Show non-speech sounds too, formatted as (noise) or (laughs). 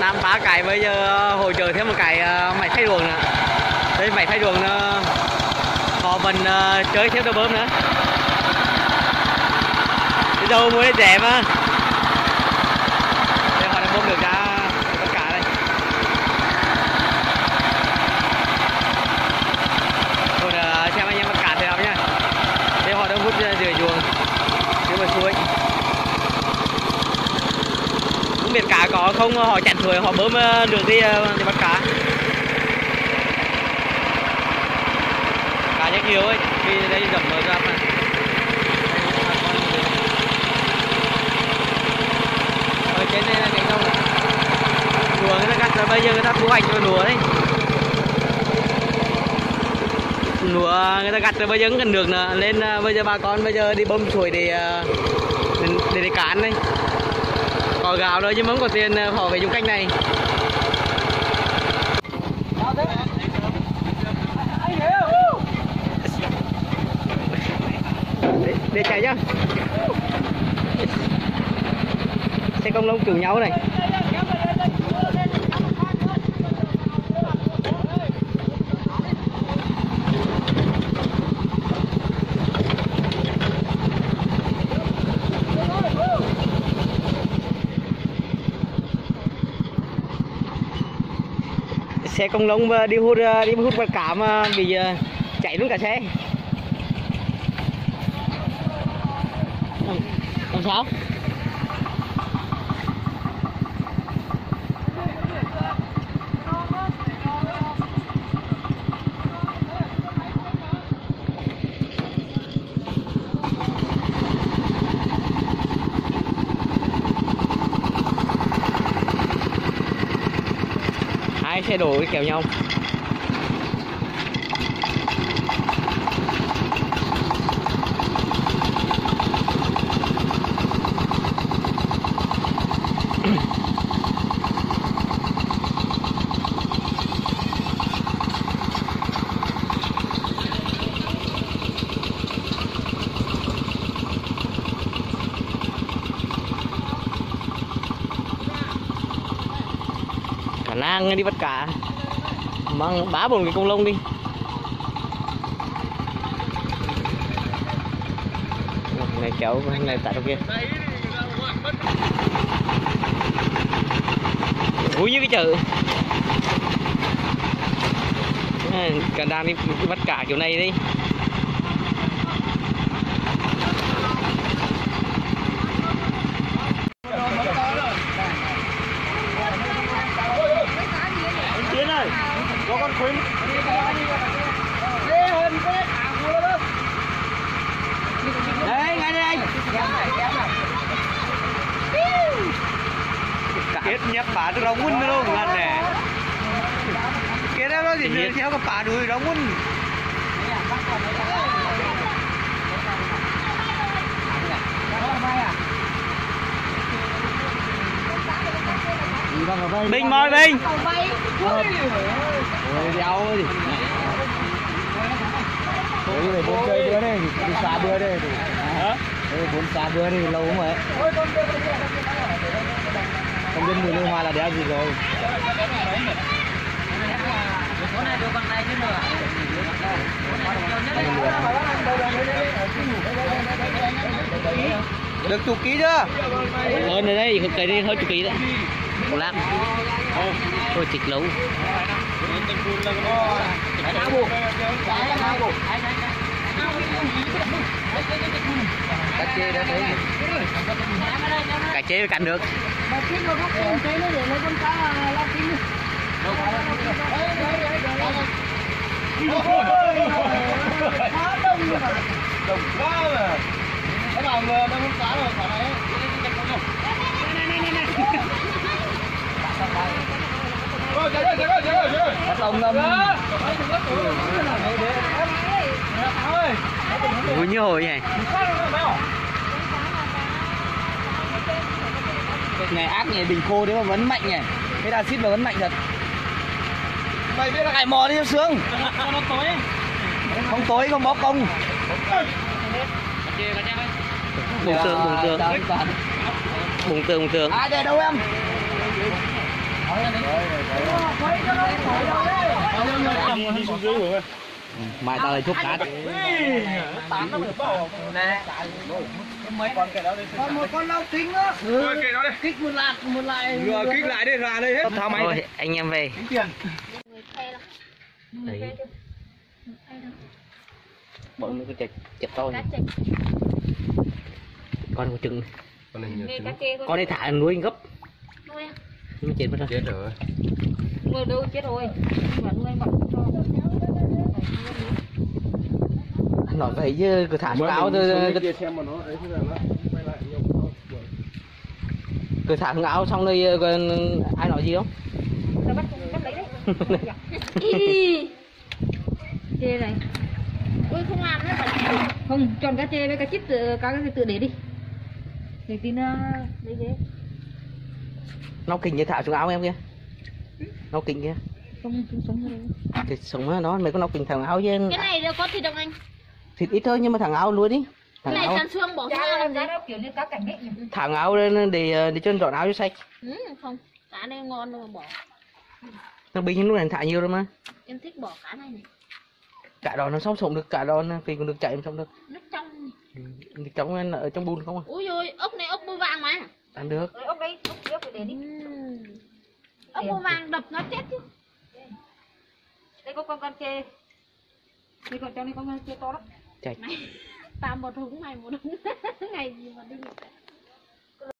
năm ba cái bây giờ ờ, hỗ trợ thêm một cái ờ, mày máy thay ruộng nữa đây máy thay ruộng ờ, họ mình ờ, chơi thêm đôi bơm nữa. Đi đâu mua để rẻ mà. Để họ đã bơm được ra tất cả đây. Rồi xem anh em bắt cả thế nào nhá. Để họ đang hút ờ, rửa ruộng dưới bờ suối không biển cá có không họ chặn rồi họ bơm ờ, được đi ờ, đi bắt cá. Cá rất nhiều ấy khi đây dầm mở ra mà. Ở trên đây là cái nông lúa người ta cắt rồi bây giờ người ta thu hoạch rồi lúa đấy. Lúa người ta gặt rồi bây giờ cần được nữa. Lên ờ, bây giờ bà con bây giờ đi bơm chuối để ờ, để, để, để cán đấy có gạo nữa chứ không có tiền ờ, họ phải dùng cách này. Để, để chạy nhá. Xe công lông chủ nhau này. Xe công lông đi hút ờ, đi hút vật cá mà bị ờ, chạy luôn cả xe. Làm, làm sao? Thay đồ đổ kéo nhau. Nang đi bắt cá. Mang bá bốn cái công lông đi. Một này kéo anh này tại đâu kia. Vui như cái chợ. Cần cả đang đi, đi bắt cá kiểu này đi Tiến ơi, có con khuyến Đấy, ngay đây anh Kết nhập bả từ đóng quân luôn lần nè Kết đó thì Kết. theo cái bả đuôi đóng quân Bình mời Bình Ôi đéo gì Đấy, để bốn chơi bữa đây, đi xa bữa đây. Hả? Bốn xa bữa đi, lâu không ấy. Không biết mùi nước hoa là đéo gì rồi. Được chục ký chưa? Hơn rồi đấy, cái đi hơn chục ký đấy Một lát Thôi chịch lấu Cá chê đó thấy. Cả chế cắn được Đồng quá mà. Các bạn mà. Đang muốn cá rồi, quả này. Ôi, chạy ơi, chạy ơi, chạy ơi, chạy ơi. Bắt lông ngâm. Vui như hồi này Ngày ác nhỉ, bình khô đấy mà vẫn mạnh nhỉ. Cái axit mà vẫn mạnh thật. Mày biết là Cải mò đi cho sướng. (laughs) nó tối Không tối không bó công. Bùng tường, bùng tường an toàn. Bùng tường, bùng tường À để đâu em? Mai tao lại chúc cá Còn một con lau kính nữa. Rồi kệ nó đây. Kích một lạt, một lại. Rồi kích lại đi, ra đây hết. Thao thôi anh em về tiền. đấy bọn nó có chặt chặt to cá nhỉ? chạch con nghe cá chê con đi thả nuôi gấp nuôi à? nhưng mà chết mất rồi Chết rồi. nuôi đâu chết rồi mà nuôi bận cho nó vậy chứ cứ thả xuống áo thôi. cứ, xem mà nó ấy thế là nó quay lại nhiều. cứ thả xuống áo xong rồi ờ, còn ai nói gì không? Tao bắt bắt lấy đấy? (laughs) Ý. chê này. Ui không làm nữa. Không tròn cá chê với cá chít cá cái tự để đi. Để tí nữa lấy ghế. Nó kinh như thả xuống áo em kia. Nó kinh kia không không sống rồi thì sống á, nó mày có nó kinh thằng áo chứ cái này đâu có thịt đâu anh. Thịt ít thôi nhưng mà thằng áo luôn đi cái thằng này áo. xương bỏ ra làm gì? kiểu như cá cảnh ấy thằng áo lên để để chân trọn áo cho sạch. Ừ, không cá này ngon đâu mà bỏ. Thằng bình lúc này thả nhiều rồi mà em thích bỏ cá này này. Cả đó nó sống sống được cả đó nó vì còn được chạy mà sống được. Nước trong. Thì trong ở trong bùn không à? Ui ôi ốc này ốc bôi vàng mà. Ăn được. Ốc đây ốc phải để đi. Ốc bôi vàng đập nó chết chứ đây có con con chê. Đây con trong đây có con chê to lắm. Chạy mày tao một húng mày một húng. (laughs) Ngày gì mà đi